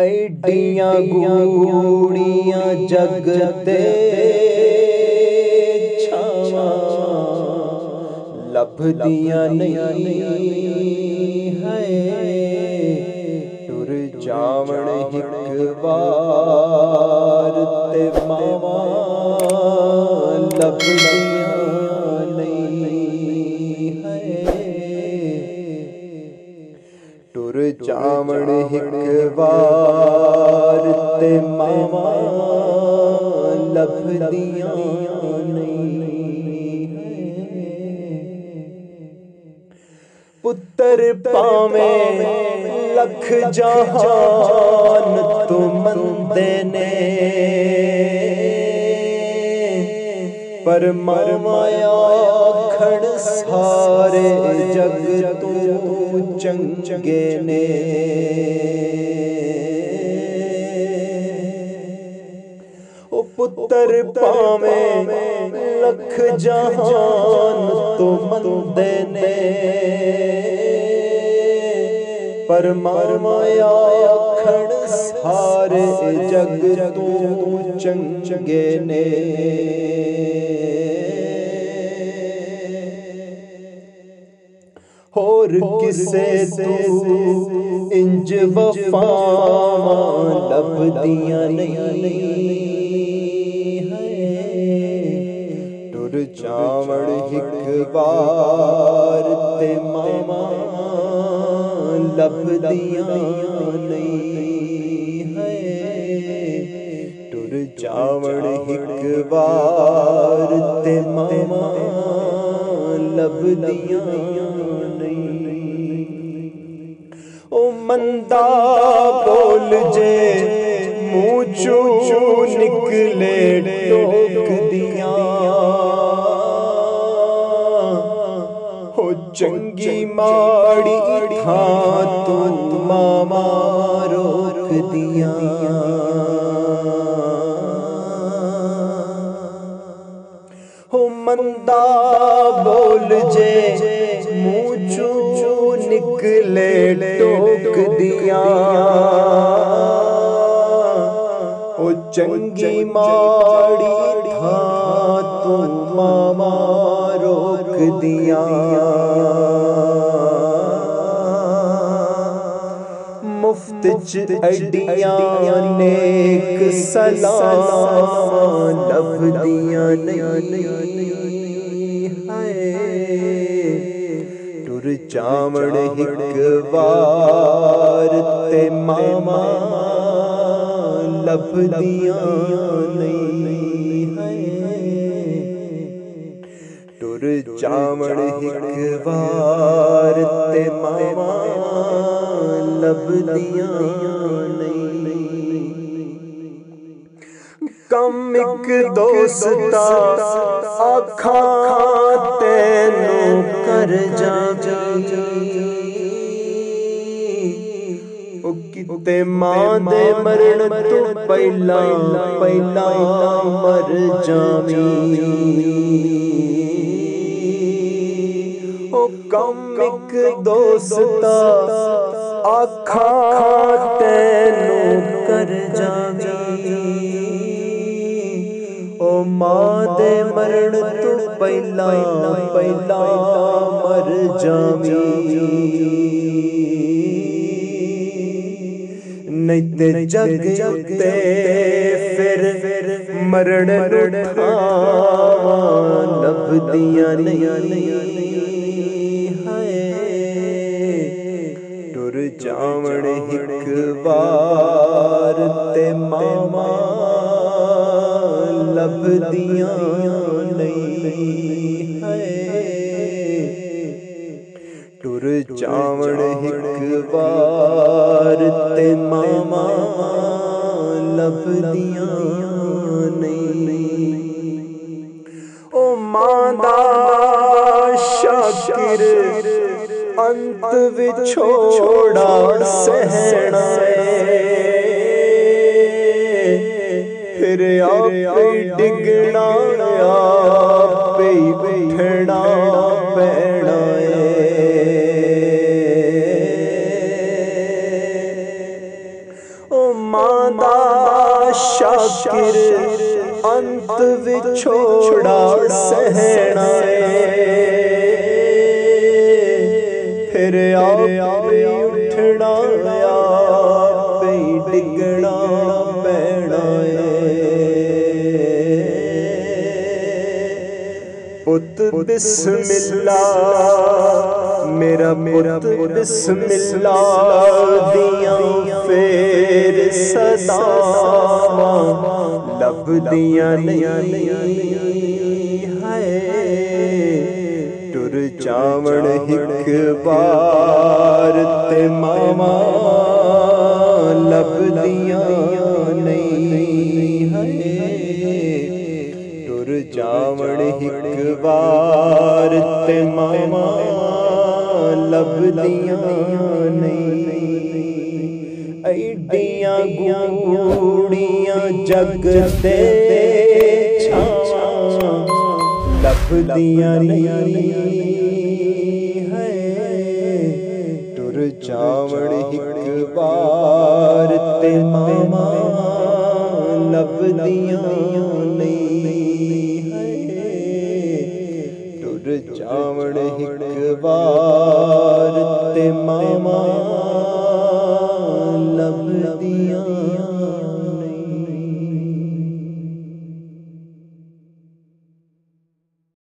ਐਡੀਆਂ ਗੂੜੀਆਂ ਜਗ ਤੇ ਛਾਵਾਂ। ਲੱਭਦੀਆਂ ਨਹੀਂ ਹੈ। ਟੁਰ ਜਾਵਣ ਇੱਕ ਵਾਰ ਤੇ ਮਾਵਾ ਲੱਭਦੀਆਂ ਨਹੀਂ ਹੈ। ਟੁਰ ਜਾਵਣ ਇੱਕ ਵਾਰ ਤੇ ਮਾਵਾ ਲੱਭਦੀਆਂ ਨਹੀਂ। ਪੁੱਤਰ ਪਾਵੇਂ ਲਖ ਜਹਾਨ ਤੋਂ ਮੰਦੇ ਨੇ ਪਰ ਮਰ ਮਾਇਆ ਖੜ ਸਾਰੇ ਜਗ ਤੋਂ ਚੰਗੇ ਨੇ। ਉਹ ਪੁੱਤਰ ਪਾਵੇਂ ਲੱਖ ਜਹਾਨ ਤੋਂ ਮੰਦੇ ਨੇ। ਪਰ ਮਰ ਮਾਇਆ ਖੜ ਸਾਰੇ ਜਗ ਤੋਂ ਚੰਗੇ ਨੇ। ਹੋਰ ਕਿਸੇ ਤੂੰ ਇੰਜ ਵਫਾਵਾਂ ਲੱਭਦੀਆਂ ਨਹੀਂ ਹੈ। ਟੁਰ ਚਾਵੜ ਇੱਕ ਵਾਰ ਲੱਭਦੀਆਂ ਨਹੀਂ ਹੈ ਟੁਰ ਚਾਵੜ ਇੱਕ ਵਾਰ ਤੇ ਮਾਮਾ ਲੱਭਦੀਆਂ ਨਹੀਂ ਉਹ ਮੰਦਾ ਬੋਲ ਜੇ ਮੂੰਹ ਚੋਂ ਨਿਕਲੇ ਟੋਕਦੀਆਂ ਹੋ ਚੰਗੀ ਮਾੜੀ ਥਾਂ ਤੂੰ ਮਾਮਾ ਰੋਕਦੀਆਂ ਹੋ ਮੰਦਾ ਬੋਲ ਜੇ ਮੂੰਹ ਚੋਂ ਨਿਕਲੇ ਟੋਕਦੀਆਂ ਉਹ ਚੰਗੀ ਮਾੜੀ ਥਾਂ ਤੂੰ ਮਾਮਾ ਰੋਕਦੀਆਂ ਮੁਫਤ ਚ ਐਡੀਆਂ ਨੇਕ ਸਲਾਮਾਂ ਲੱਭਦੀਆਂ ਨਹੀਂ। ਹਾਏ। ਟੁਰ ਚਾਵੜ ਇੱਕ ਵਾਰ ਤੇ ਮਾਮਾ ਲੱਭਦੀਆਂ ਨਹੀਂ। ਟੁਰ ਚਾਵੜ ਇੱਕ ਵਾਰ ਤੇ ਮਾਮਾ ਲੱਭਦੀਆਂ ਨਹੀਂ। ਕਮ ਇੱਕ ਦੋਸਤਾ ਆਖਾਂ ਤੈਨੂੰ ਕਰ ਉਹ ਕਿਤੇ ਮਾਂ ਦੇ ਮਰਨ ਤੋਂ ਪਹਿਲਾਂ ਪਹਿਲਾਂ ਮਰ ਜਾਵੀਂ। ਉਹ ਕਮ ਇੱਕ ਦੋਸਤਾ ਆਖਾਂ ਤੈਨੂੰ ਕਰ ਜਾਵੀਂ। ਉਹ ਮਾਂ ਦੇ ਮਰਨ ਤੋਂ ਪਹਿਲਾਂ ਪਹਿਲਾਂ ਮਰ ਜਾਵੀਂ। ਨਹੀਂ ਜਗ ਉੱਤੇ ਫਿਰ ਮਰਨ ਨੂੰ ਥਾਵਾਂ ਲੱਭਦੀਆਂ ਨਹੀਂ। ਹਾਏ, ਟੁਰ ਜਾਵਣ ਇੱਕ ਵਾਰ ਤੇ ਮਾਮਾ ਲੱਭਦੀਆਂ ਨਹੀਂ। ਹੈ ਟੁਰ ਜਾਵਣ ਇੱਕ ਵਾਰ ਸ਼ਾਕਿਰ ਅੰਤ ਵਿਛੋੜਾ ਸਹਿਣਾ ਫਿਰ ਆਪੇ ਡਿਗਣਾ ਆਪੇ ਬੈਠਣਾ ਪੈਣਾ ਏ ਓ ਓ ਮਾਂ ਦਾ ਸ਼ਾਕਿਰ ਫਿਰ ਆਪੇ ਉੱਠਣਾ ਆਪੇ ਡਿੱਗਣਾ ਪੈਣਾ ਏ। ਪੁੱਤ ਬਿਸਮਿਲ੍ਲਾ ਮੇਰਾ ਮੇਰਾ ਬਿਸਮਿਲ੍ਲਾ ਦੀਆਂ ਫੇਰ ਸਦਾਵਾਂ ਲੱਭਦੀਆਂ ਨਹੀਂ। ਚਾਵਣ ਇੱਕ ਬਾਰ ਤੇ ਮਾਮਾ ਲੱਭਦੀਆਂ ਨਹੀਂ ਹਾਏ। ਟੁਰ ਜਾਵਣ ਇੱਕ ਵਾਰ ਤੇ ਮਾਮਾ ਲੱਭਦੀਆਂ ਨਹੀਂ। ਐਡੀਆਂ ਗੂੜੀਆਂ ਜਗ ਤੇ ਛਾਵਾਂ। ਲੱਭਦੀਆਂ ਨਹੀਂ। ਜਾਵਣ ਇੱਕ ਵਾਰ ਤੇ ਮਾਮਾ ਲੱਭਦੀਆਂ ਨਹੀਂ ਹੈ ਟੁਰ ਜਾਵਣ ਇੱਕ ਵਾਰ ਤੇ ਮਾਮਾ ਲੱਭਦੀਆਂ